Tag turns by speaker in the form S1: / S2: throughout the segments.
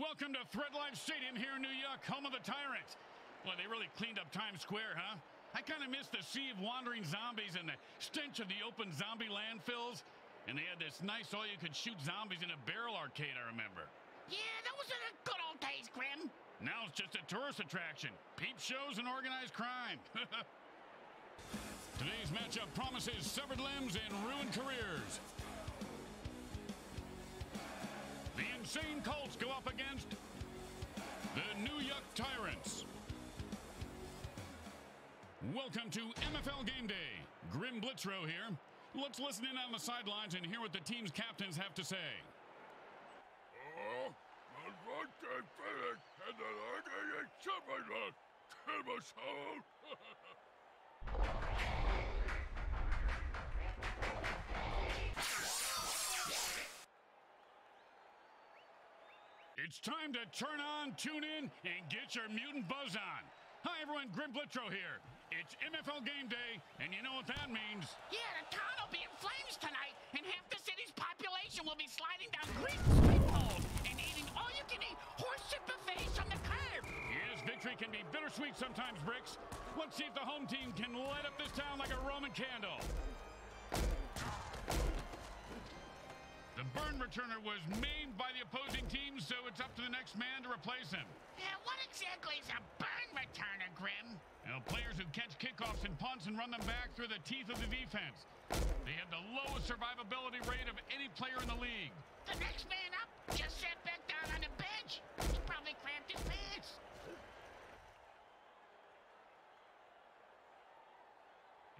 S1: Welcome to Threadlife Stadium here in New York, home of the Tyrants. Well, they really cleaned up Times Square, huh? I kind of miss the sea of wandering zombies and the stench of the open zombie landfills. And they had this nice all-you-could-shoot zombies in a barrel arcade, I remember.
S2: Yeah, those are the good old days, Grim.
S1: Now it's just a tourist attraction. Peep shows and organized crime. Today's matchup promises severed limbs and ruined careers. The Insane Cults go up against the New Yuck Tyrants. Welcome to MFL Game Day. Grim Blitzrow here. Let's listen in on the sidelines and hear what the team's captains have to say. Uh, It's time to turn on, tune in, and get your mutant buzz on. Hi everyone, Grim Blitzrow here. It's MFL Game Day, and you know what that means.
S2: Yeah, the town will be in flames tonight, and half the city's population will be sliding down greasy street poles and eating all-you-can-eat horse shit buffets from the curb.
S1: Yes, victory can be bittersweet sometimes, Bricks. Let's see if the home team can light up this town like a Roman candle. Returner was maimed by the opposing team, so it's up to the next man to replace him.
S2: Yeah, what exactly is a burn returner, Grim?
S1: Now, players who catch kickoffs and punts and run them back through the teeth of the defense. They have the lowest survivability rate of any player in the league.
S2: The next man up just sat back down on the bench. He's probably cramped his pants.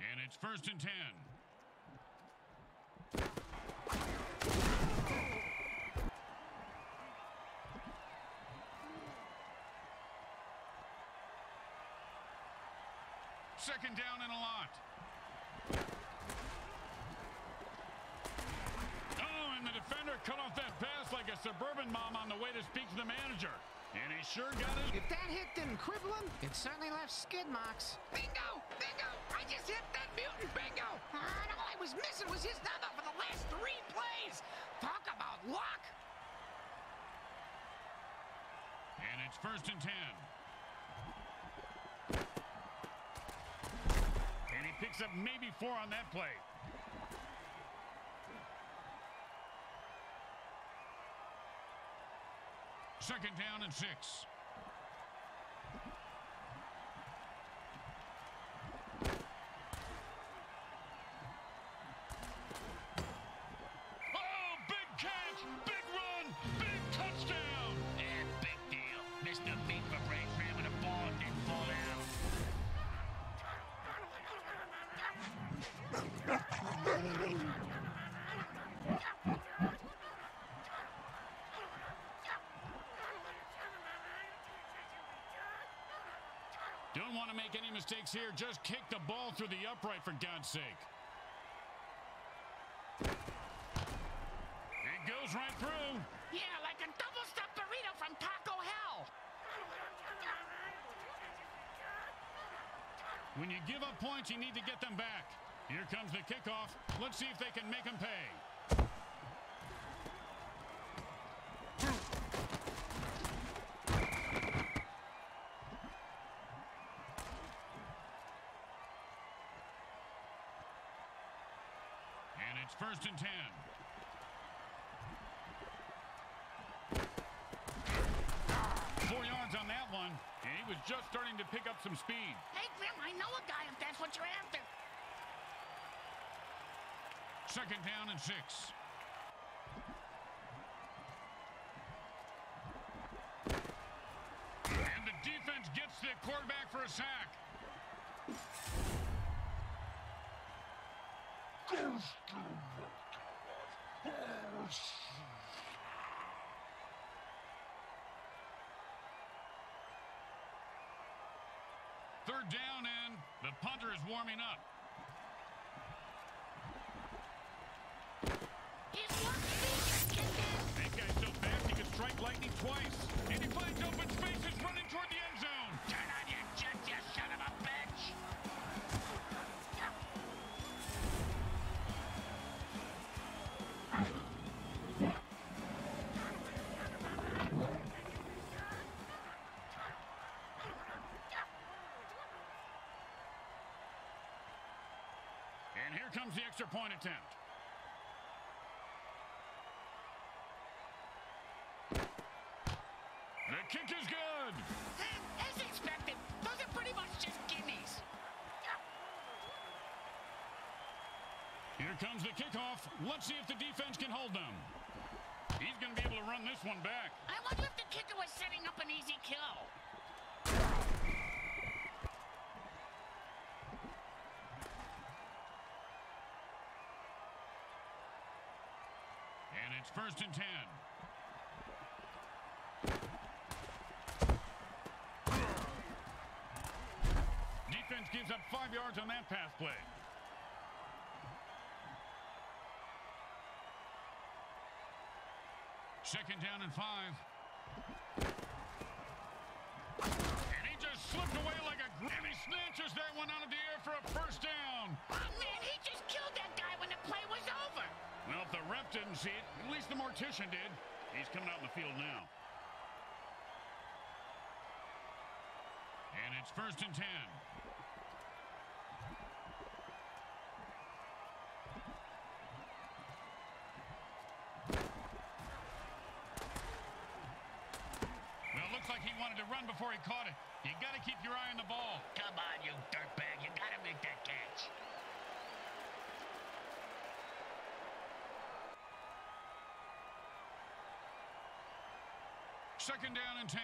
S1: And it's first and ten. Second down and a lot. Oh, and the defender cut off that pass like a suburban mom on the way to speak to the manager. And he sure got it.
S3: If that hit didn't cripple him, it certainly left skid marks.
S2: Bingo! Bingo! I just hit that mutant bingo! And all I was missing was his number for the last three plays. Talk about luck!
S1: And it's first and ten. Picks up maybe four on that play. Second down and six. Don't want to make any mistakes here. Just kick the ball through the upright, for God's sake. It goes right through.
S2: Yeah, like a double stuffed burrito from Taco Hell.
S1: When you give up points, you need to get them back. Here comes the kickoff. Let's see if they can make them pay. And it's first and ten. Four yards on that one, and he was just starting to pick up some speed.
S2: Hey, Grim, I know a guy if that's what you're after.
S1: Second down and six. Third down, and the punter is warming up. Here comes the extra point attempt. The kick is good.
S2: As expected, those are pretty much just gimmies.
S1: Here comes the kickoff. Let's see if the defense can hold them. He's going to be able to run this one back.
S2: I wonder if the kicker was setting up an easy kill.
S1: And it's and ten. Defense gives up five yards on that pass play. Second down and five. And he just slipped away like a... And he snatches that one out of the air for a first down. Didn't see it, at least the mortician did. He's coming out in the field now. And it's first and ten. Well, looks like he wanted to run before he caught it. You got to keep your eye on the ball.
S2: Come on, you dirtbag. You gotta make that catch.
S1: Second down and ten.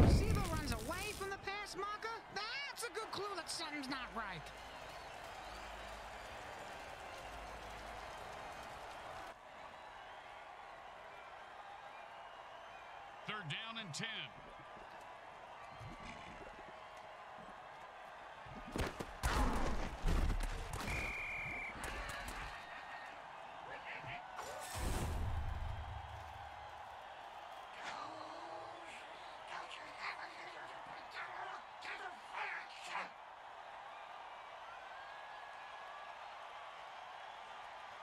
S3: Receiver runs away from the pass marker? That's a good clue that something's not right.
S1: Third down and ten.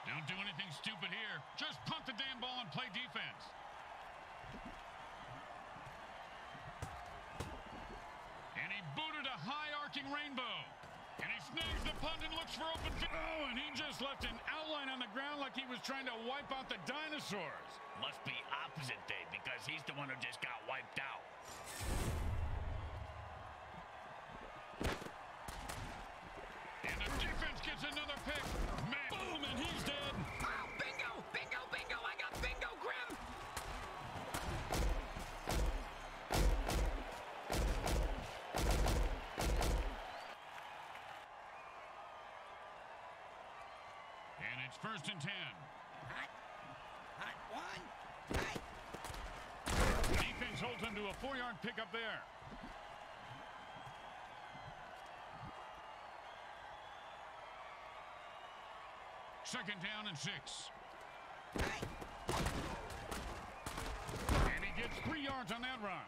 S1: Don't do anything stupid here. Just punt the damn ball and play defense. And he booted a high arcing rainbow. And he snags the punt and looks for open field. Oh, and he just left an outline on the ground like he was trying to wipe out the dinosaurs.
S2: Must be opposite day because he's the one who just got wiped out.
S1: First and ten.
S2: Hot. Hot one. Hey.
S1: Defense holds him to a four-yard pickup there. Second down and six. And he gets three yards on that run.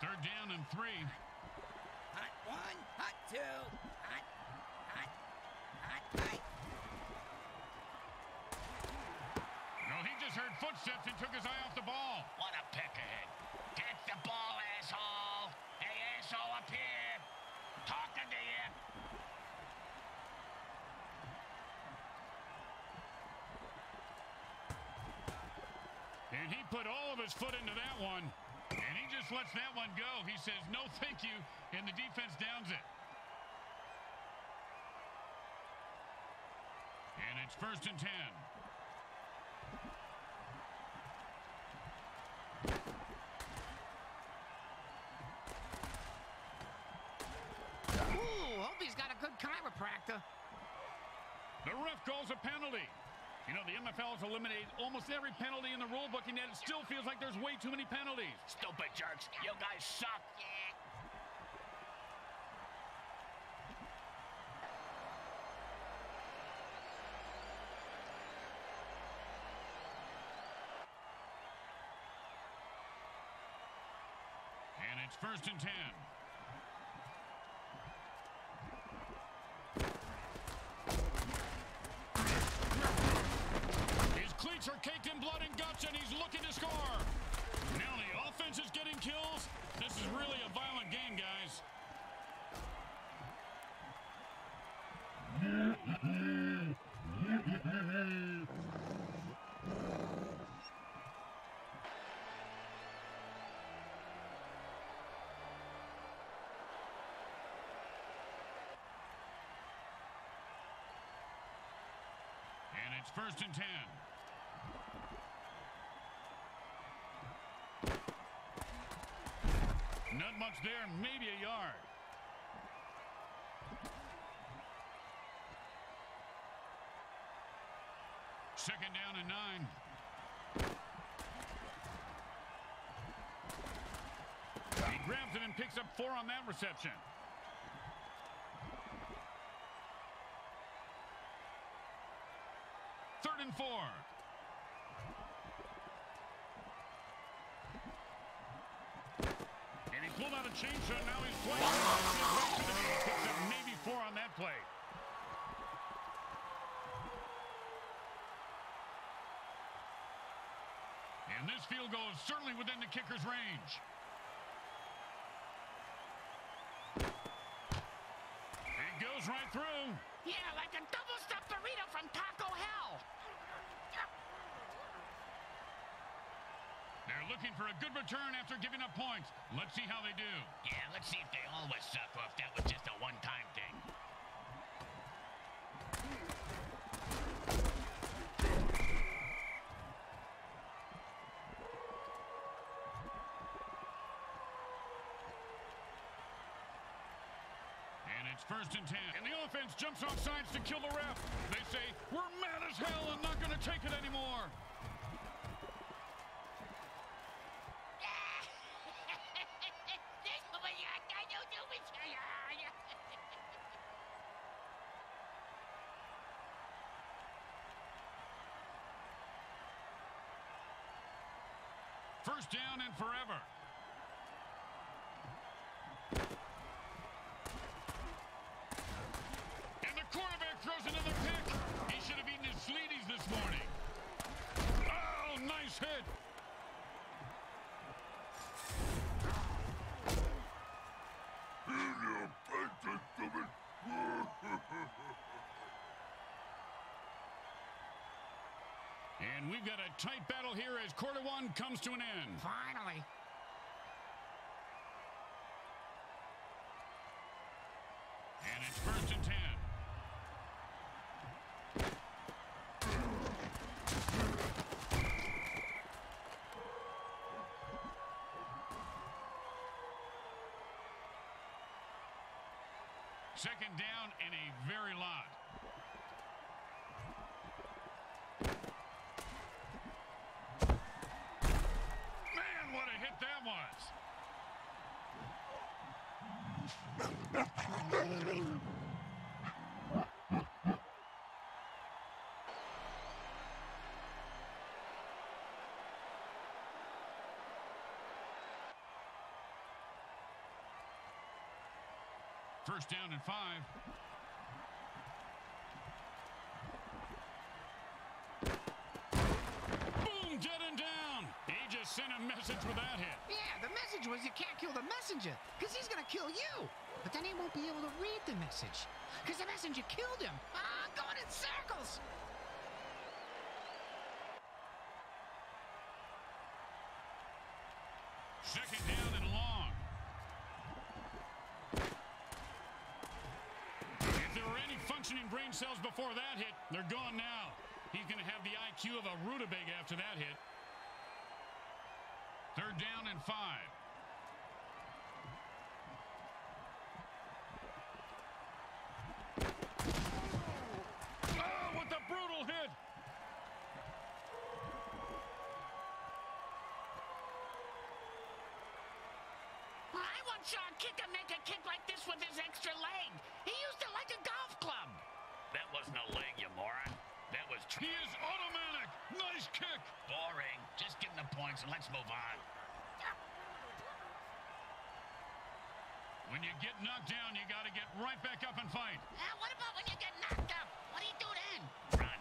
S1: Third down and three.
S2: Hot one. Hot two. Hot. Hot. Hot. Hot.
S1: No, he just heard footsteps and took his eye off the ball.
S2: What a peck ahead. Get the ball, asshole. Hey, asshole, up here. Talking to you.
S1: And he put all of his foot into that one. And he just lets that one go. He says, no, thank you. And the defense downs it. It's first and ten.
S3: Ooh, hope he's got a good chiropractor.
S1: The ref calls a penalty. You know, the MFL has eliminated almost every penalty in the rule book, and yet it still feels like there's way too many penalties.
S2: Stupid jerks. You guys suck.
S1: Saints. First and 10. It's first and ten. Not much there, maybe a yard. Second down and nine. He grabs it and picks up four on that reception. Third and four. And he pulled out a chainsaw. Now he's playing. Picks up maybe four on that play. And this field goal is certainly within the kicker's range. It goes right through.
S2: Yeah, like a double-stuffed burrito from Taco Hell.
S1: They're looking for a good return after giving up points. Let's see how they do.
S2: Yeah, let's see if they always suck or if that was just a one-time thing.
S1: And it's first and ten. And the offense jumps off sides to kill the ref. They say, we're mad as hell and not going to take it anymore. First down and forever. And we've got a tight battle here as quarter one comes to an end.
S3: Finally.
S1: And it's first and ten. Second down and a very lot. Man, what a hit that was. First down and five. Boom, dead and down. He just sent a message with that hit.
S3: Yeah, the message was you can't kill the messenger, because he's gonna kill you. But then he won't be able to read the message, because the messenger killed him. Ah, going in circles.
S1: Second down and long. If there were any functioning brain cells before that hit, they're gone now. He's going to have the IQ of a rutabaga after that hit. Third down and five. Oh, with the brutal hit.
S2: I once saw a kicker make a kick like this with his extra leg. He used it like a golf club.
S4: That wasn't a leg, you moron. That was tr-
S1: He is automatic. Nice kick.
S4: boring. Just give him the points and let's move on.
S1: When you get knocked down, you got to get right back up and fight.
S2: Uh, what about when you get knocked up? What do you do then?
S4: Run.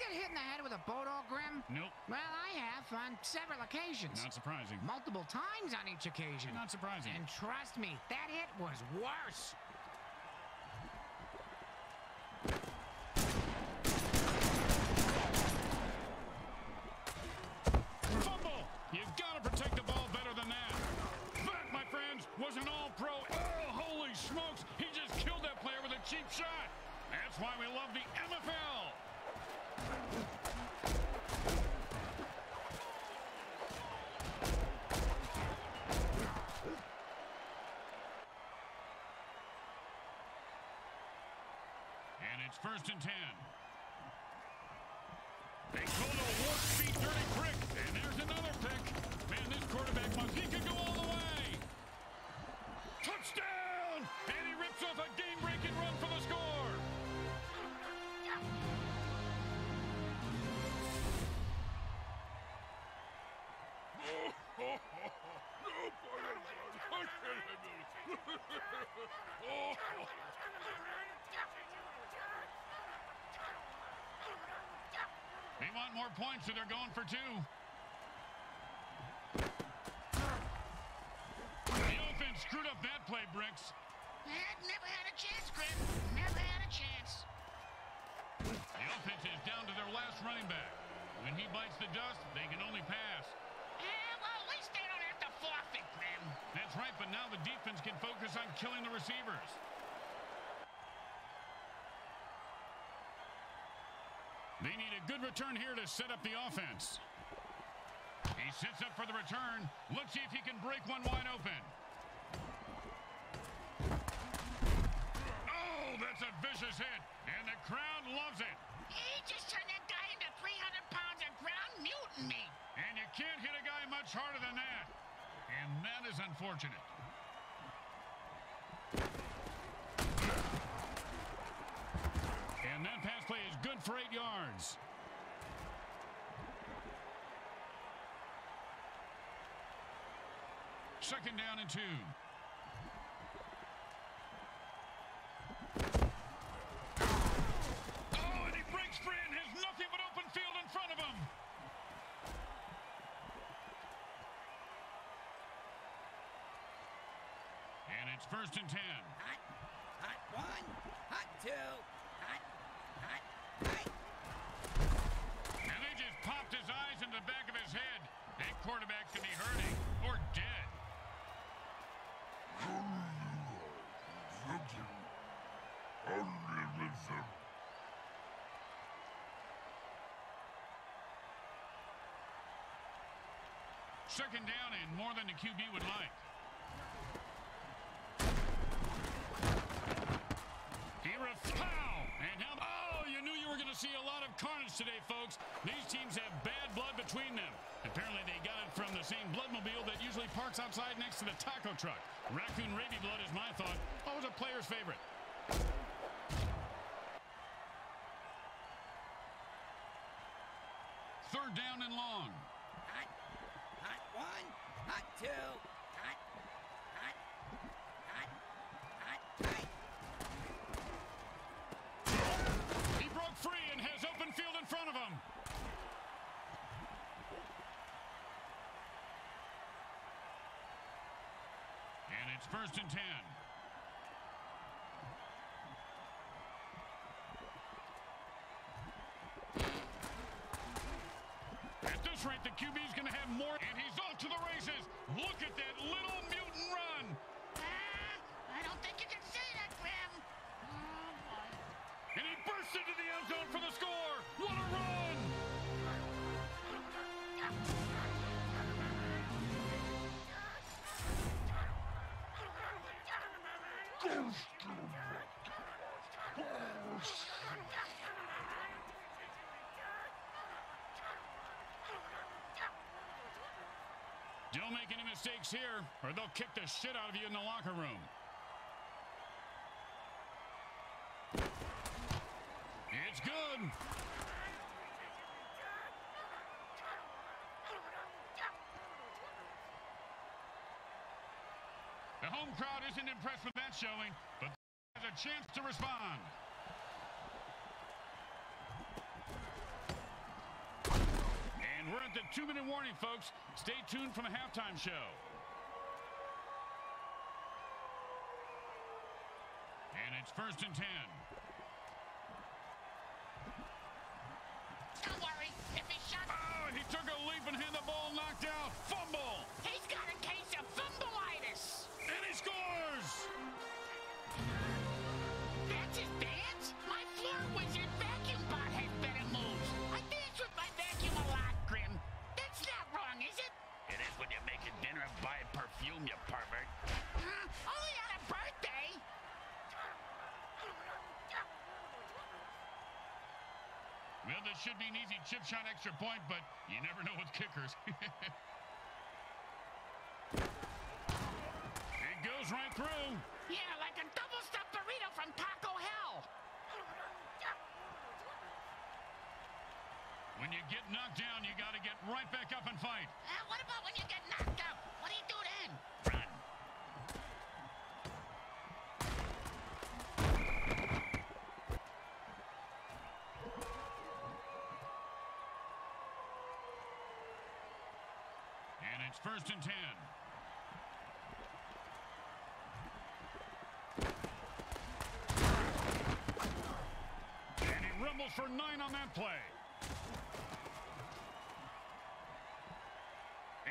S3: Get hit in the head with a boat all grim?
S1: Nope.
S3: Well, I have on several occasions.
S1: Not surprising.
S3: Multiple times on each occasion.
S1: Not surprising.
S3: And trust me, that hit was worse.
S1: Fumble! You've gotta protect the ball better than that. That, my friends, was an all-pro. Oh, holy smokes! He just killed that player with a cheap shot. That's why we love the MFL. And it's first and ten. More points, so they're going for two. The offense screwed up that play, Bricks.
S2: Eh, never had a chance, Grim. Never had a chance.
S1: The offense is down to their last running back. When he bites the dust, they can only pass.
S2: Eh, well, at least they don't have to forfeit, Grim.
S1: That's right, but now the defense can focus on killing the receivers. They need a good return here to set up the offense. He sets up for the return. Let's see if he can break one wide open. Oh, that's a vicious hit, and the crowd loves it.
S2: He just turned that guy into 300 pounds of ground mutiny.
S1: And you can't hit a guy much harder than that. And that is unfortunate. And that pass play is good for eight yards. Second down and two. Oh, and he breaks free and has nothing but open field in front of him. And it's first and ten.
S5: Hot, hot one, hot two, hot, hot, hot.
S1: And they just popped his eyes in the back of his head. That quarterback could be hurting or dead. Second down and more than the QB would like. He Pow! And how? Oh, you knew you were going to see a lot of carnage today, folks. These teams have bad blood between them. Apparently, they got it from the same bloodmobile that usually parks outside next to the taco truck. Raccoon Raby blood is my thought. Always a player's favorite. Third down and long.
S5: Hot, hot one, hot two.
S1: He broke free and has open field in front of him. And it's first and ten. At this rate, the QB's going to have more, and he's off to the races. Look at that little mutant run.
S2: Ah, I don't think you can say that, Grim. Oh, boy.
S1: And he bursts into the end zone for the score. What a run! Don't make any mistakes here, or they'll kick the shit out of you in the locker room. It's good. The home crowd isn't impressed with that showing, but has a chance to respond. Got the two-minute warning, folks. Stay tuned for a halftime show. And it's first and ten.
S2: Don't worry. If he shot,
S1: Oh, he took a leap and had the ball knocked out. Should be an easy chip shot extra point, but you never know with kickers. it goes right through.
S2: Yeah, like a double stuffed burrito from Taco Hell.
S1: When you get knocked down, you got to get right back up and fight.
S2: Uh, what about when you get knocked out? What do you do then?
S4: Run.
S1: And it's first and ten. And he rumbles for nine on that play.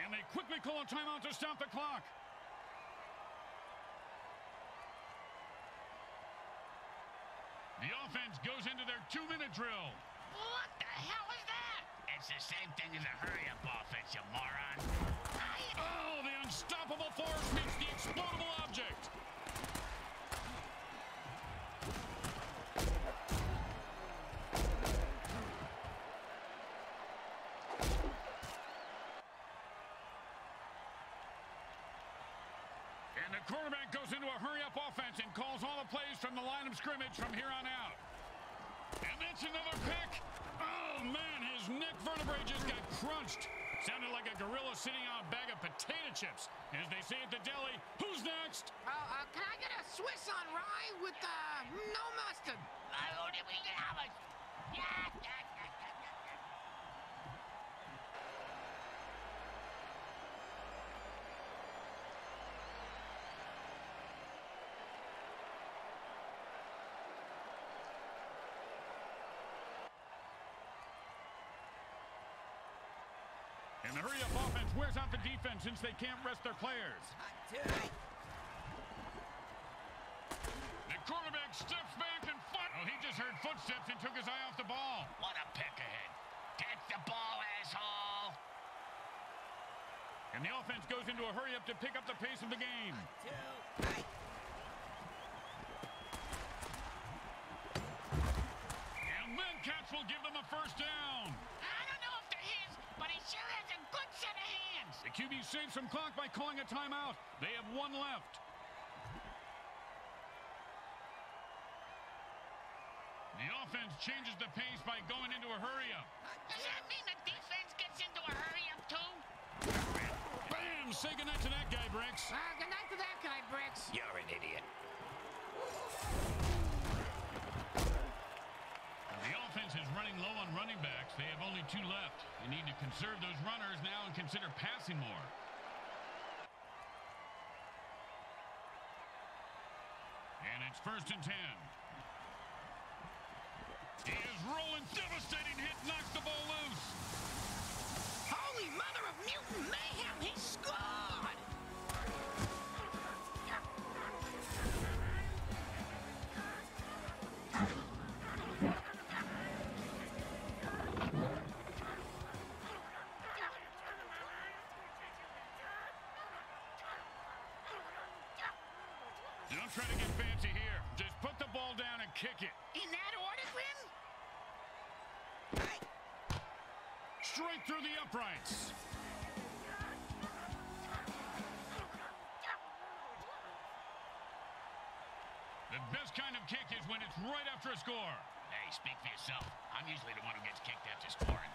S1: And they quickly call a timeout to stop the clock. From the line of scrimmage from here on out. And that's another pick. Oh, man, his neck vertebrae just got crunched. Sounded like a gorilla sitting on a bag of potato chips. As they say at the deli, who's next?
S3: Uh, uh, can I get a Swiss on rye with uh, no mustard?
S2: I only we get how much? Yeah, yeah, yeah, yeah, yeah,
S1: And the hurry-up offense wears out the defense since they can't rest their players. The quarterback steps back and fight. Oh, he just heard footsteps and took his eye off the ball.
S4: What a pick ahead. Catch the ball, asshole.
S1: And the offense goes into a hurry-up to pick up the pace of the game.
S5: Two. Right.
S1: And then Cats will give them a first down.
S2: I don't know if they're his, but he sure has a good set of hands.
S1: The QB saves some clock by calling a timeout. They have one left. The offense changes the pace by going into a hurry-up.
S2: Does that mean the defense gets into a hurry up too?
S1: Bam! Say goodnight to that guy, Bricks.
S3: Uh, good night to that guy, Bricks.
S4: You're an idiot.
S1: The offense is running low on running backs. They have only two left. They need to conserve those runners now and consider passing more. And it's first and ten. He is rolling. Devastating hit. Knocks the ball loose.
S3: Holy mother of mutant mayhem, he scored!
S1: Don't try to get fancy here. Just put the ball down and kick it.
S2: In that order, Grim?
S5: Right.
S1: Straight through the uprights. The best kind of kick is when it's right after a score.
S4: Hey, speak for yourself. I'm usually the one who gets kicked after scoring.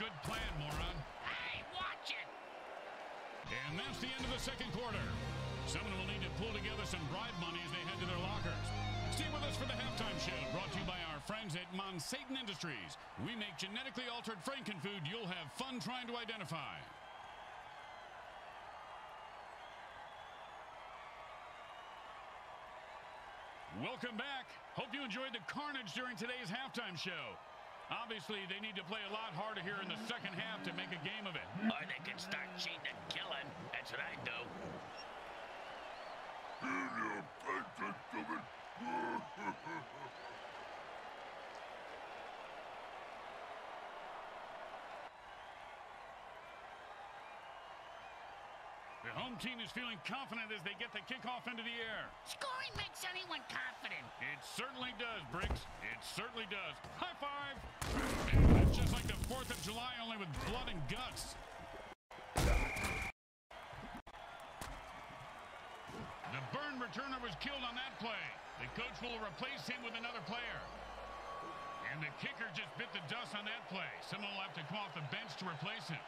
S1: Good plan, moron.
S2: Hey, watch it.
S1: And that's the end of the second quarter. Someone will need to pull together some bribe money as they head to their lockers. Stay with us for the halftime show, brought to you by our friends at Monsatan Industries. We make genetically altered frankenfood you'll have fun trying to identify. Welcome back. Hope you enjoyed the carnage during today's halftime show. Obviously, they need to play a lot harder here in the second half to make a game of it.
S4: Or they can start cheating and killing. That's what I do.
S1: The home team is feeling confident as they get the kickoff into the air.
S2: Scoring makes anyone confident.
S1: It certainly does, Bricks. It certainly does. High five! And it's just like the 4th of July, only with blood and guts. The burn returner was killed on that play. The coach will replace him with another player. And the kicker just bit the dust on that play. Someone will have to come off the bench to replace him.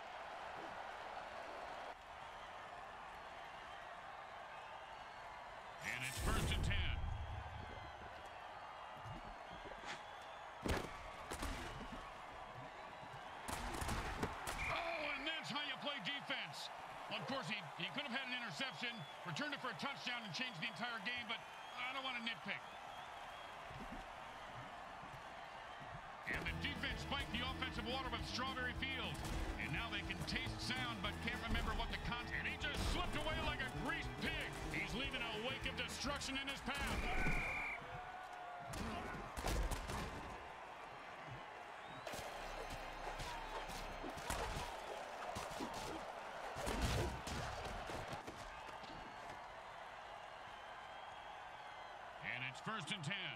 S1: First and ten.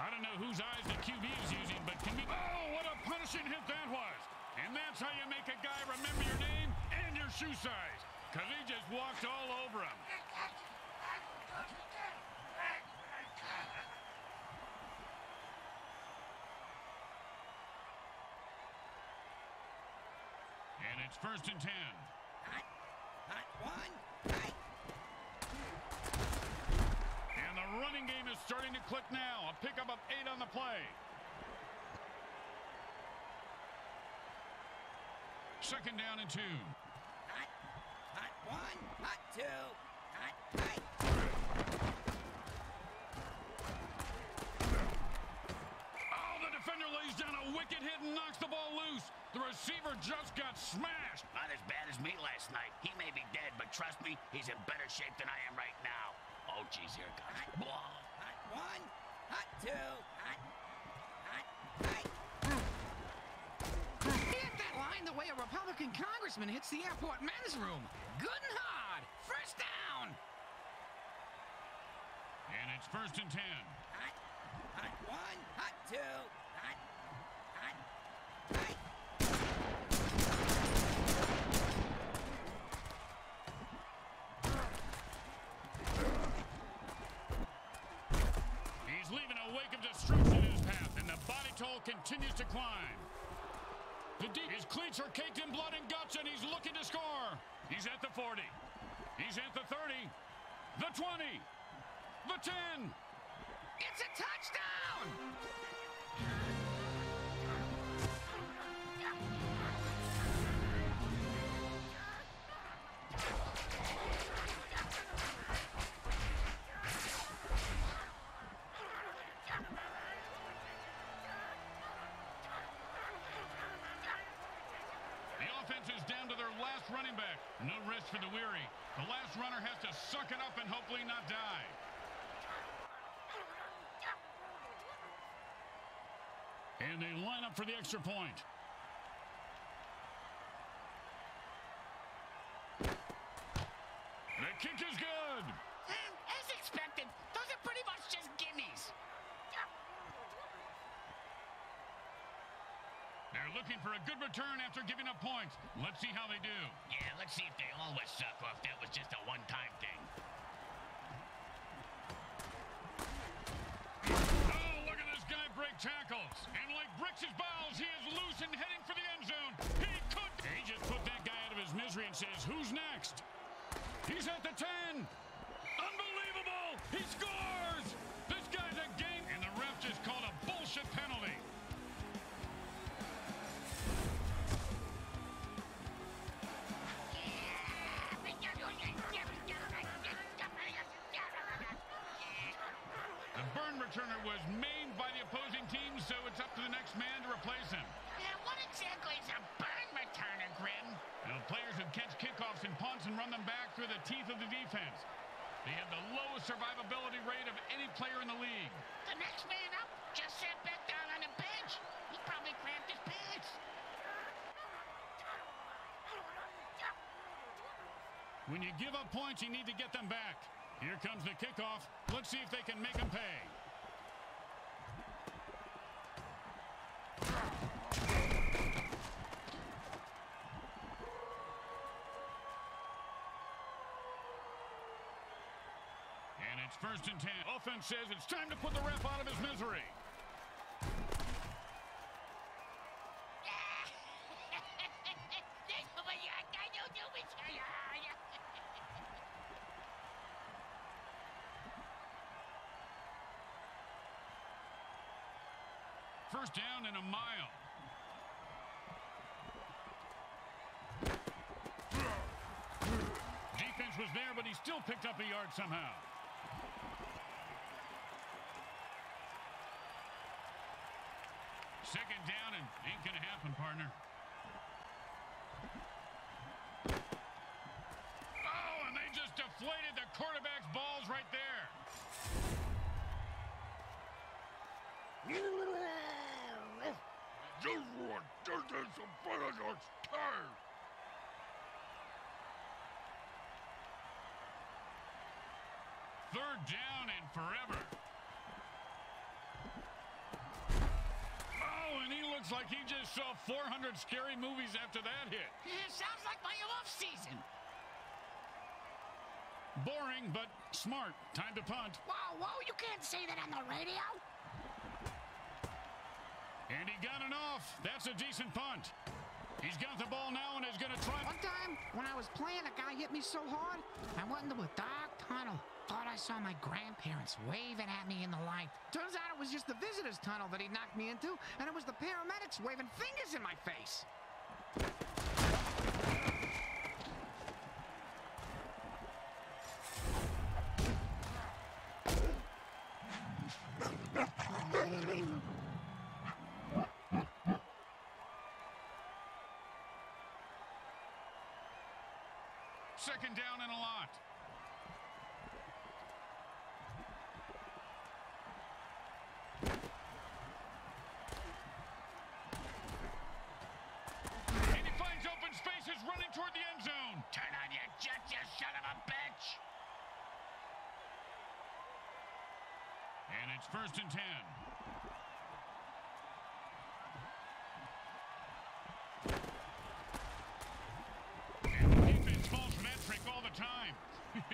S1: I don't know whose eyes the QB is using, but can we... Oh, what a punishing hit that was. And that's how you make a guy remember your name and your shoe size. Because he just walked all over him. And it's first and ten.
S5: Hot, hot one, hot.
S1: And the running game is starting to click now. A pickup of eight on the play. Second down and two.
S5: Hot, hot one, hot two, hot, hot.
S1: Oh, the defender lays down a wicked hit and knocks the ball loose. The receiver just got smashed.
S4: Not as bad as me last night. He may be dead, but trust me, he's in better shape than I am right now. Oh, geez, here it comes. Blah.
S5: One, hot two, hot, hot, hot.
S3: He hit that line the way a Republican congressman hits the airport men's room. Good and hard. First down.
S1: And it's first and ten.
S5: Hot, hot one, hot two, hot, hot, hot.
S1: He's leaving a wake of destruction in his path, and the body toll continues to climb. The deep, his cleats are caked in blood and guts, and he's looking to score. He's at the 40. He's at the 30. The 20. The 10.
S3: It's a touchdown.
S1: No rest for the weary. The last runner has to suck it up and hopefully not die. And they line up for the extra point. Good return after giving up points. Let's see how they do.
S4: Yeah, let's see if they always suck or if that was just a one-time thing.
S1: Oh, look at this guy break tackles. And like bricks his balls, he is loose and heading for the end zone. He could. He just put that guy out of his misery and says, who's next? He's at the 10. Unbelievable. He scores. This guy's a game. And the ref just called a bullshit penalty. Returner was maimed by the opposing team, so it's up to the next man to replace him.
S2: Yeah, what exactly is a burn returner, Grim?
S1: Now, players who catch kickoffs and punts and run them back through the teeth of the defense. They have the lowest survivability rate of any player in the league.
S2: The next man up just sat back down on the bench. He probably cramped his pants.
S1: When you give up points, you need to get them back. Here comes the kickoff. Let's see if they can make them pay. And it's first and ten. Offense says it's time to put the ref out of his misery. First down and a mile. Defense was there, but he still picked up a yard somehow. Second down and ain't gonna happen, partner. Oh, and they just deflated the quarterback's balls right there. Third down and forever. Looks like he just saw 400 scary movies after that hit.
S2: Yeah, sounds like my off season.
S1: Boring, but smart. Time to punt.
S2: Whoa, whoa, you can't say that on the radio.
S1: And he got it off. That's a decent punt. He's got the ball now and is going to try.
S3: One time, when I was playing, a guy hit me so hard, I went into a dark tunnel. Thought I saw my grandparents waving at me in the light. Turns out it was just the visitor's tunnel that he knocked me into, and it was the paramedics waving fingers in my face.
S1: Second down and a lot. It's first and ten. And the defense falls metric all the time.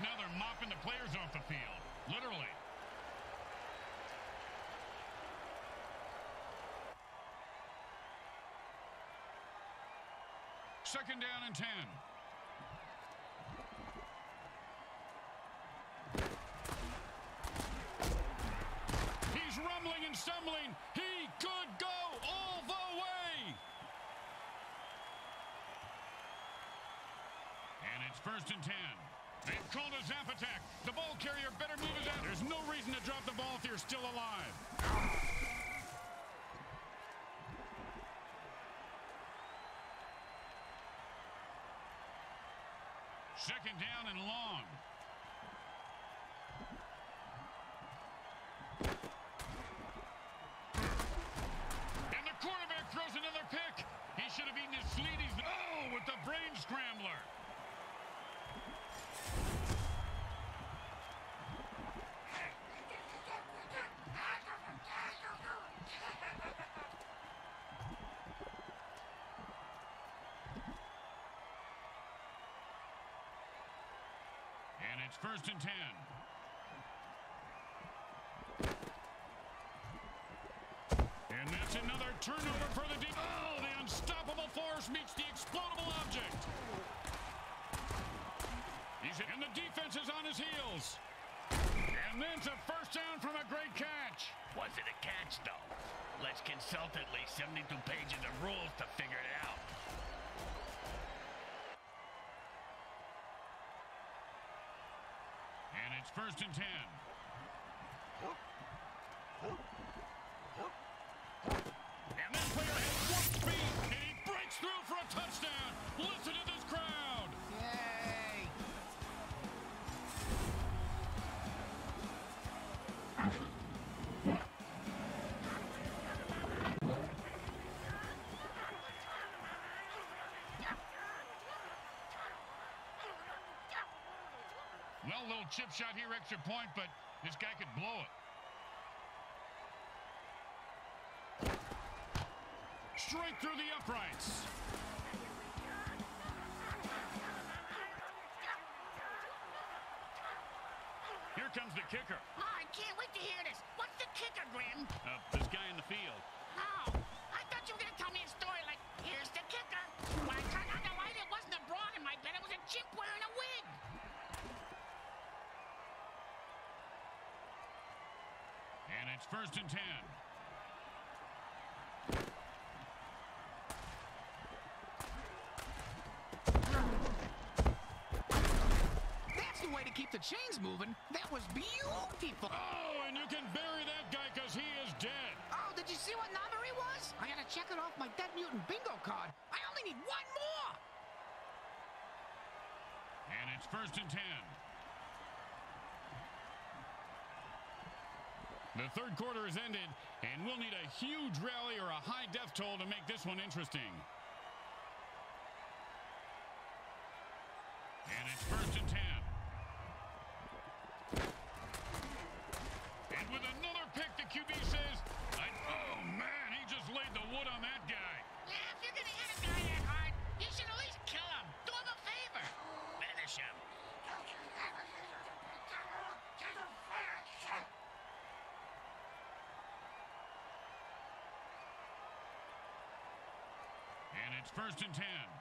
S1: now they're mopping the players off the field, literally. Second down and 10. First and ten. They've called a zap attack. The ball carrier better move his out. There's no reason to drop the ball if you're still alive. Second down and long. It's first and ten. And that's another turnover for the deep. Oh, the unstoppable force meets the explodable object. He's and the defense is on his heels. And then a first down from a great catch.
S4: Was it a catch, though? Let's consult at least 72 pages of rules to figure it out.
S1: And it's first and ten. And this player has one speed, and he breaks through for a touchdown. Listen to Well, little chip shot here, extra point, but this guy could blow it. Straight through the uprights. Here comes the kicker.
S2: Oh, I can't wait to hear this. What's the kicker, Grim?
S1: First and ten.
S3: That's the way to keep the chains moving. That was beautiful.
S1: Oh, and you can bury that guy because he is dead.
S3: Oh, did you see what number he was? I gotta check it off my Dead Mutant bingo card. I only need one more.
S1: And it's first and ten. The third quarter has ended, and we'll need a huge rally or a high death toll to make this one interesting. And it's first and ten. And with another pick, the QB says, I, oh man, he just laid the wood on that guy.
S2: Yeah, if you're going to hit a guy that hard, you should at least kill him. Do him a favor.
S4: Finish him.
S1: And it's first and ten.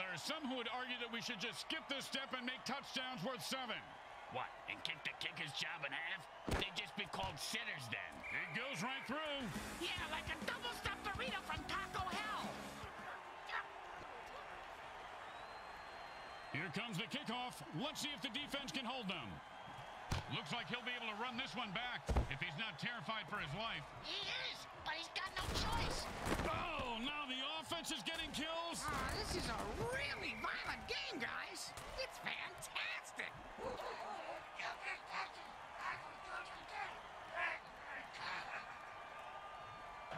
S1: There are some who would argue that we should just skip this step and make touchdowns worth seven.
S4: What, and kick the kicker's job in half? They'd just be called sitters then.
S1: It goes right through.
S2: Yeah, like a double stuffed burrito from Taco Hell.
S1: Here comes the kickoff. Let's see if the defense can hold them. Looks like he'll be able to run this one back if he's not terrified for his life.
S2: He is, but he's got no choice.
S1: Oh, now the offense is getting kills.
S3: Ah, this is a really violent game, guys. It's fantastic.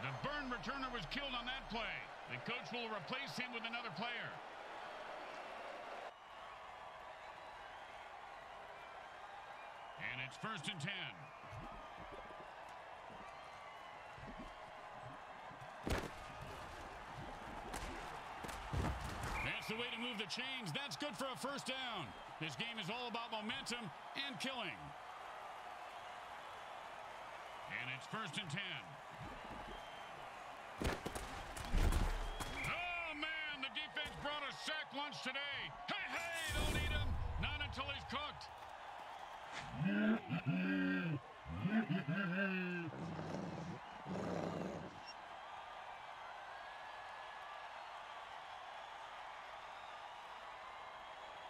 S1: The burn returner was killed on that play. The coach will replace him with another player. And it's first and ten. That's the way to move the chains. That's good for a first down. This game is all about momentum and killing. And it's first and ten. Oh, man, the defense brought a sack lunch today. Hey, hey, don't eat him. Not until he's cooked.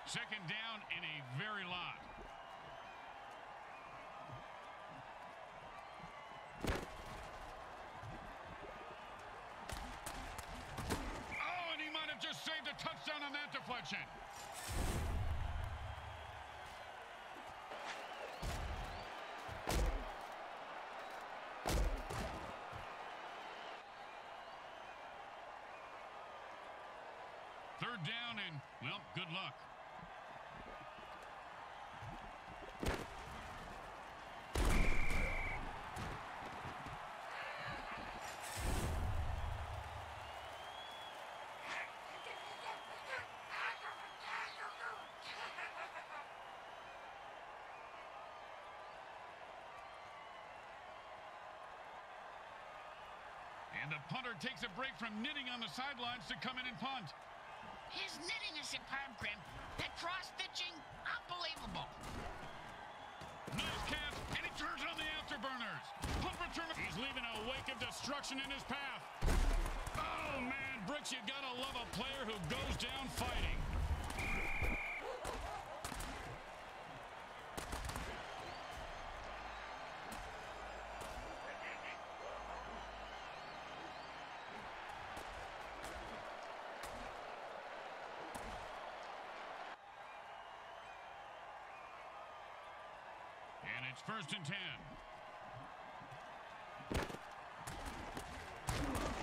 S1: Second down in a very lot. Robinson. Third down and, well, good luck. And the punter takes a break from knitting on the sidelines to come in and punt.
S2: His knitting is superb, Grim. That cross-stitching, unbelievable.
S1: Nice catch, and he turns on the afterburners. Punt return. He's leaving a wake of destruction in his path. Oh, man, Bricks, you gotta love a player who goes down fighting. And it's first and ten.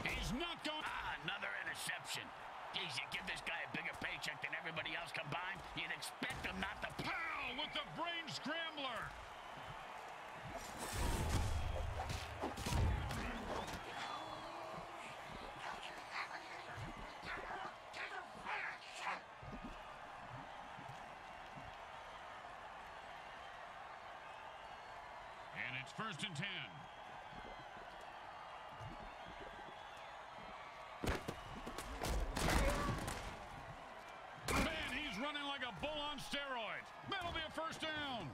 S1: He's not going.
S4: Ah, another interception. Geez, you give this guy a bigger paycheck than everybody else combined, you'd expect him not to...
S1: Powell with the brain scrambler. And it's first and ten. Man, he's running like a bull on steroids. That'll be a first down.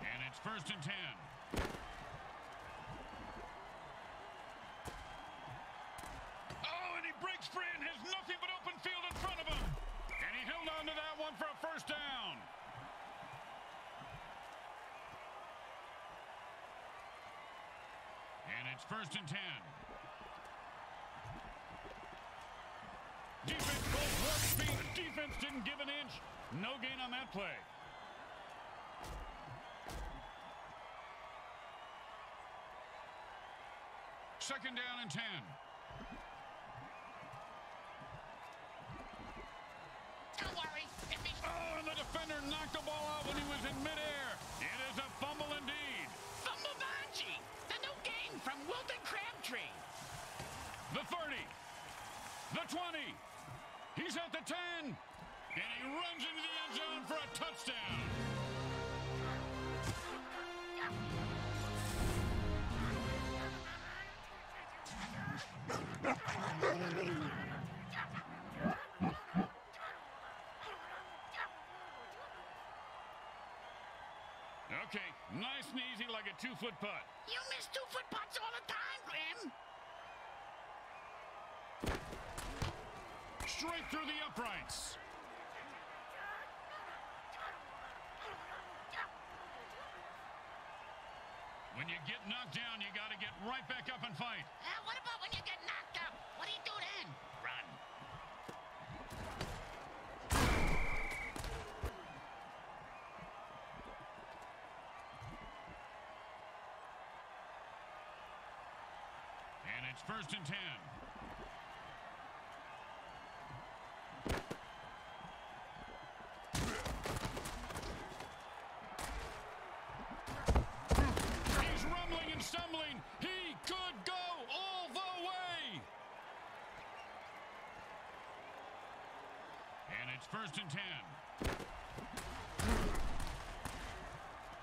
S1: And it's first and ten. Oh, and he breaks free and has nothing but open field in front of him. And he held on to that one for a first down. And it's first and ten. Defense goes warp speed. Defense didn't give an inch. No gain on that play. Second down and ten.
S2: Don't worry. If he's
S1: Oh, and the defender knocked the ball out when he was in midair. It is a fumble indeed.
S2: Fumblebanji, the new game from Wilton Crabtree.
S1: The 30. The 20. He's at the 10. And he runs into the end zone for a touchdown. Okay, nice and easy like a two-foot putt.
S2: You miss two-foot putts all the time, Grim.
S1: Straight through the uprights. When you get knocked down, you got to get right back up and fight.
S2: Uh, what about when you get knocked out? What do you do then?
S4: Run.
S1: And it's first and ten. He's rumbling and stumbling. He could go all the way. And it's first and ten.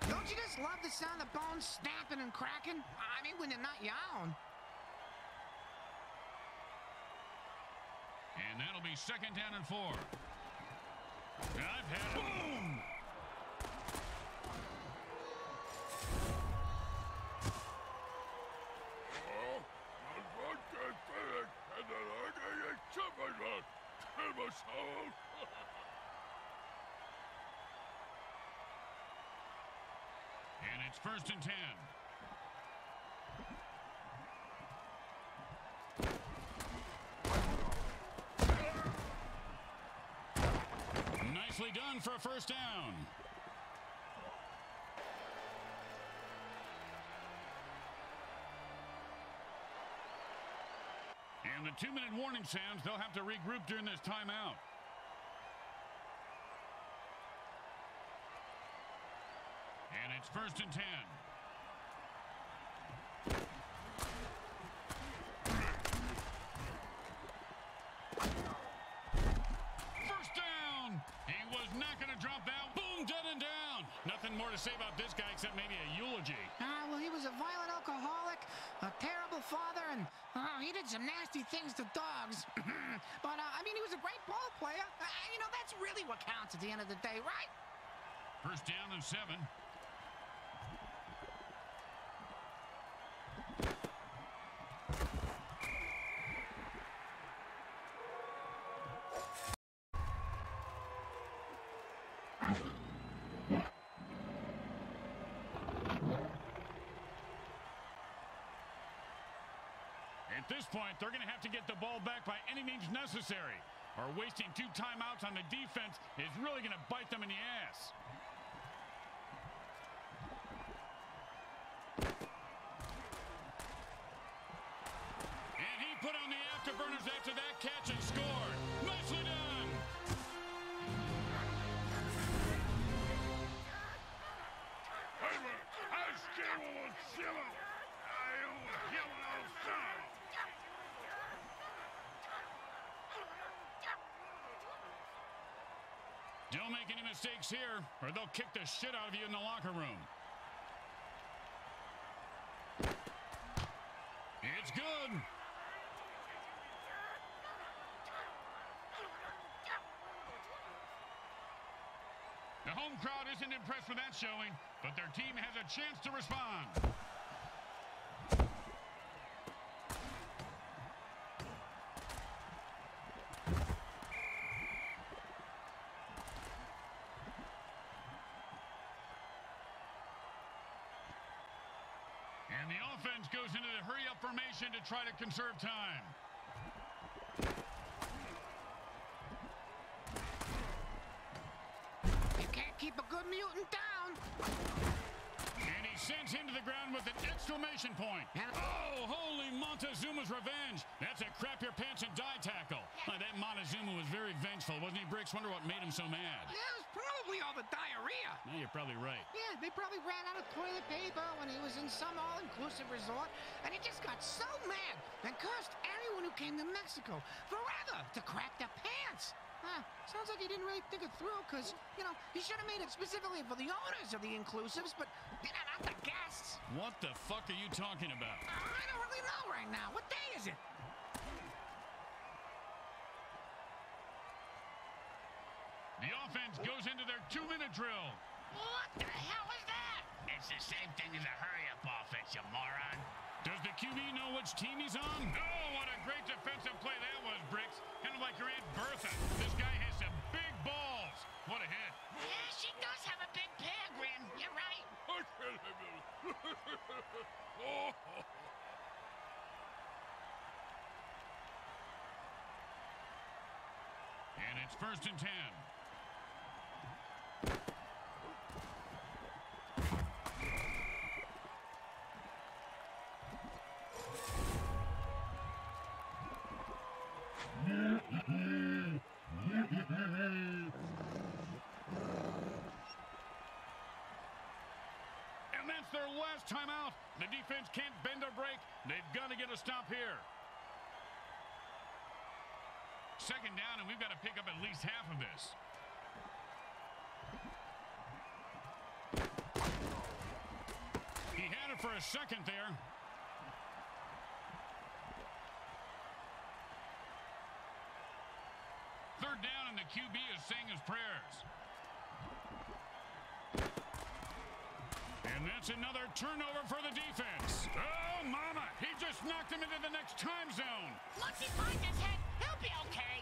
S3: Don't you just love the sound of bones snapping and cracking? I mean, when they're not your.
S1: And that'll be second down and four. I've had boom. And it's first and ten. Nicely done for a first down. Two-minute warning sounds. They'll have to regroup during this timeout. And it's first and ten. First down. He was not going to drop that. Boom, dead and down. Nothing more to say about this guy except maybe a eulogy.
S3: Ah, well, he was a violent alcoholic, a terrible father, and uh, he did some nasty things to dogs. but, uh, I mean, he was a great ball player. Uh, you know, that's really what counts at the end of the day, right?
S1: First down and seven. At this point, they're going to have to get the ball back by any means necessary. Or wasting two timeouts on the defense is really going to bite them in the ass. Mistakes here, or they'll kick the shit out of you in the locker room. It's good. The home crowd isn't impressed with that showing, but their team has a chance to respond. And the offense goes into the hurry-up formation to try to conserve time.
S3: You can't keep a good mutant down.
S1: Sends him to the ground with an exclamation point.
S3: And-
S1: Oh, holy Montezuma's revenge. That's a crap your pants and die tackle. That Montezuma was very vengeful, wasn't he, Bricks? Wonder what made him so mad.
S3: Yeah, it was probably all the diarrhea.
S1: No, you're probably right.
S3: Yeah, they probably ran out of toilet paper when he was in some all-inclusive resort, and he just got so mad and cursed anyone who came to Mexico forever to crack their pants. Huh, sounds like he didn't really think it through, because, you know, he should have made it specifically for the owners of the inclusives, but, you know, not the guests.
S1: What the fuck are you talking about?
S3: I don't really know right now. What day is it?
S1: The offense goes into their two-minute drill.
S2: What the hell was that?
S4: It's the same thing as a hurry-up offense, you moron.
S1: Does the QB know which team he's on? Oh, what a great defensive play that was, Bricks. Kind of like your Aunt Bertha. This guy has some big balls. What a hit.
S2: Yeah, she does have a big pair, Grim. You're right. Oh.
S1: And it's first and ten. Last timeout. The defense can't bend or break. They've got to get a stop here. Second down, and we've got to pick up at least half of this. He had it for a second there. Third down, and the QB is saying his prayers. That's another turnover for the defense. Oh, mama. He just knocked him into the next time zone.
S2: Once he finds his head, he'll be okay.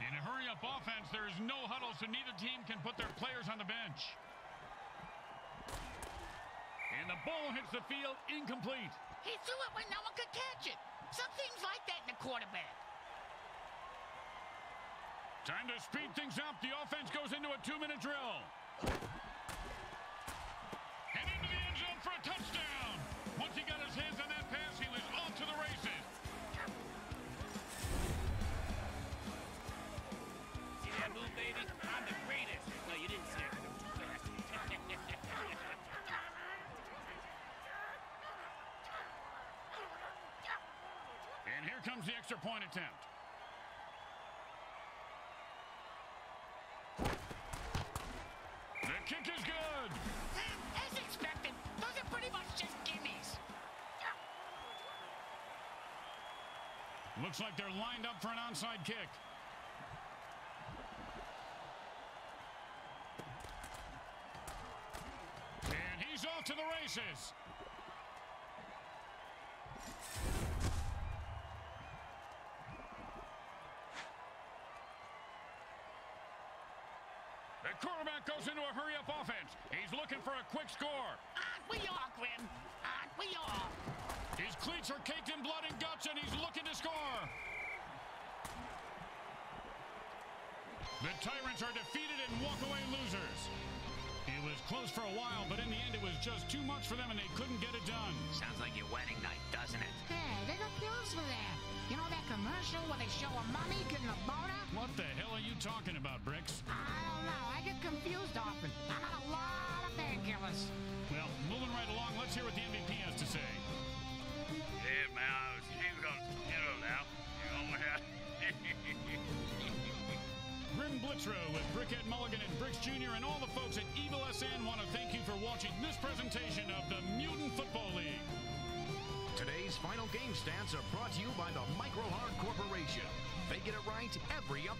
S1: In a hurry-up offense, there is no huddle, so neither team can put their players on the bench. And the ball hits the field incomplete.
S2: He threw it when no one could catch it. Some things like that in a quarterback.
S1: Time to speed things up. The offense goes into a two-minute drill. And into the end zone for a touchdown. Once he got his hands on that pass, he was off to the races.
S5: See that move, baby?
S1: Comes the extra point attempt. The kick is good.
S2: Um, as expected, those are pretty much just gimmies.
S1: Looks like they're lined up for an onside kick. And he's off to the races. The quarterback goes into a hurry-up offense. He's looking for a quick score.
S2: Aren't we all, Grim? Aren't we all?
S1: His cleats are caked in blood and guts, and he's looking to score. The Tyrants are defeated and walk-away losers. It was close for a while, but in the end, it was just too much for them, and they couldn't get it done.
S4: Sounds like your wedding night, doesn't it?
S3: Hey, they got bills for that. You know that commercial where they show a mummy getting a boner?
S1: What the hell are you talking about, Bricks?
S3: I don't know. I get confused often. I'm on a lot of painkillers.
S1: Well, moving right along, let's hear what the MVP has to say.
S4: Yeah, man, I was even gonna, you know, now. You
S1: Grim Blitzrow with Brickhead Mulligan and Bricks Jr. and all the folks at Evil SN want to thank you for watching this presentation of the Mutant Football League.
S6: Today's final game stats are brought to you by the Micro Hard Corporation. They get it right every up.